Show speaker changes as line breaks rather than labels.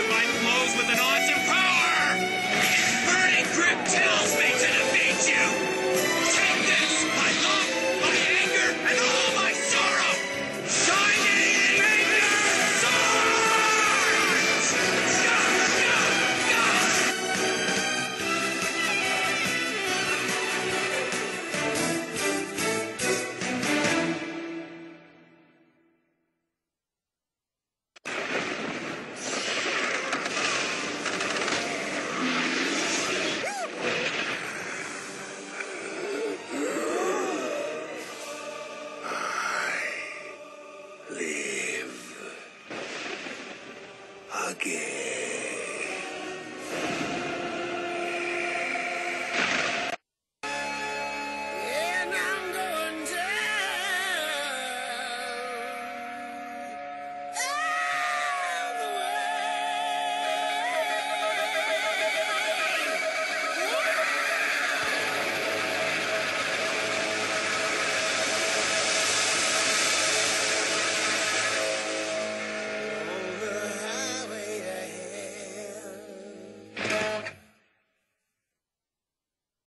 Divine blows with an awesome power!
again.